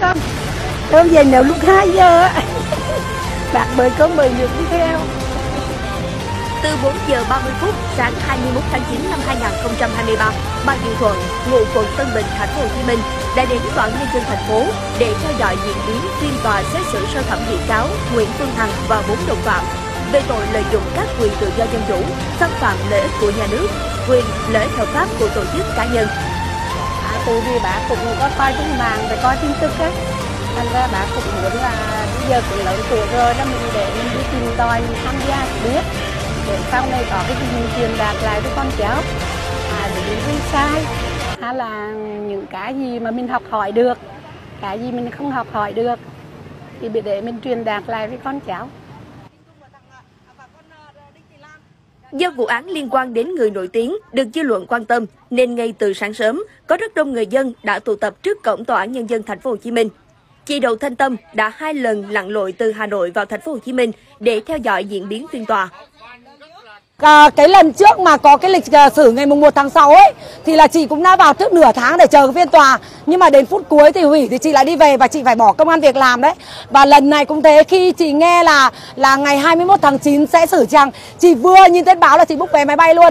không cơm về nấu lúc 2 giờ á. bác mời cơm mời được đi theo Từ 4 giờ 30 phút sáng 21 tháng 9 năm 2023, Ban Diệu Thuận, ngụ quận Tân Bình, thành phố Hồ Chí Minh đã đến tòa án nhân dân thành phố để theo dõi diễn biến phiên tòa xét xử sơ thẩm bị cáo Nguyễn Phương Hằng và bốn đồng phạm về tội lợi dụng các quyền tự do dân chủ, xâm phạm lợi ích của nhà nước, quyền lợi ích hợp pháp của tổ chức cá nhân từ vì bà cũng có coi trên mạng rồi coi tin tức á. Thành ra bà cũng muốn là bây giờ cũng lớn tuổi rồi đó mình để mình đi tìm tòi mình tham gia biết. Để sau này có cái gì mình truyền đạt lại với con cháu. À, để những cái sai. Hay là những cái gì mà mình học hỏi được cái gì mình không học hỏi được thì để mình truyền đạt lại với con cháu. Do vụ án liên quan đến người nổi tiếng được dư luận quan tâm, nên ngay từ sáng sớm, có rất đông người dân đã tụ tập trước cổng tòa án nhân dân thành phố Hồ Chí Minh. Chị Đậu Thanh Tâm đã hai lần lặn lội từ Hà Nội vào thành phố Hồ Chí Minh để theo dõi diễn biến phiên tòa. À, cái lần trước mà có cái lịch à, xử ngày mùng 1 tháng 6 ấy thì là chị cũng đã vào trước nửa tháng để chờ cái phiên tòa. Nhưng mà đến phút cuối thì hủy thì chị lại đi về và chị phải bỏ công an việc làm đấy. Và lần này cũng thế khi chị nghe là là ngày 21 tháng 9 sẽ xử chăng chị vừa nhìn thấy báo là chị book vé máy bay luôn.